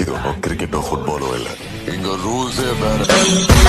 இது ஒன்றும் கிரிக்கெட்டோ ஃபுட்பாலோ இல்லை இங்க ரூல்ஸே வேற